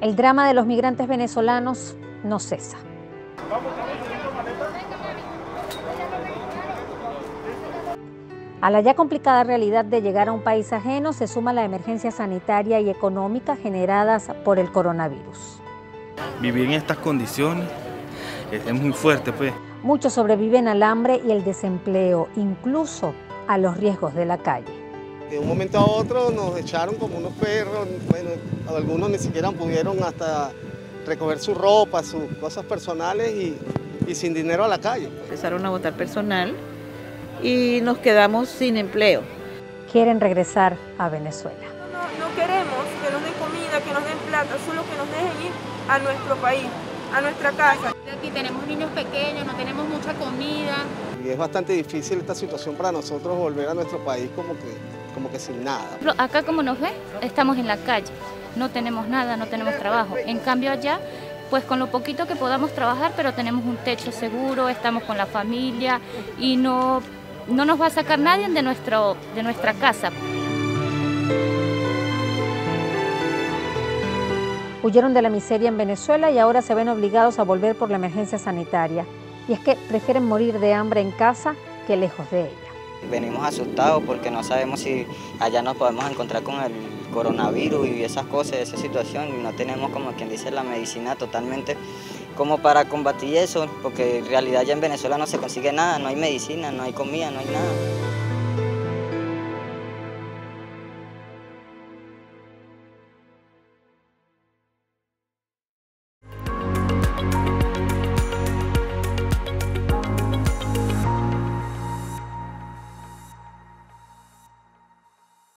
El drama de los migrantes venezolanos no cesa. A la ya complicada realidad de llegar a un país ajeno se suma la emergencia sanitaria y económica generadas por el coronavirus. Vivir en estas condiciones es muy fuerte, pues. Muchos sobreviven al hambre y el desempleo, incluso a los riesgos de la calle. De un momento a otro nos echaron como unos perros, bueno, algunos ni siquiera pudieron hasta recoger su ropa, sus cosas personales y, y sin dinero a la calle. Empezaron a votar personal y nos quedamos sin empleo. Quieren regresar a Venezuela. No, no queremos que nos den comida, que nos den plata, solo que nos dejen ir a nuestro país, a nuestra casa. Aquí tenemos niños pequeños, no tenemos mucha comida. Y es bastante difícil esta situación para nosotros volver a nuestro país como que, como que sin nada. Acá como nos ve, estamos en la calle, no tenemos nada, no tenemos trabajo. En cambio allá, pues con lo poquito que podamos trabajar, pero tenemos un techo seguro, estamos con la familia y no, no nos va a sacar nadie de, nuestro, de nuestra casa. Huyeron de la miseria en Venezuela y ahora se ven obligados a volver por la emergencia sanitaria. Y es que prefieren morir de hambre en casa que lejos de ella. Venimos asustados porque no sabemos si allá nos podemos encontrar con el coronavirus y esas cosas, esa situación, y no tenemos como quien dice la medicina totalmente como para combatir eso, porque en realidad ya en Venezuela no se consigue nada, no hay medicina, no hay comida, no hay nada.